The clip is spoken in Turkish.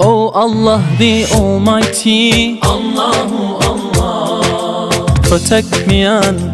Oh Allah the Almighty. Allahu Allah. Protect me and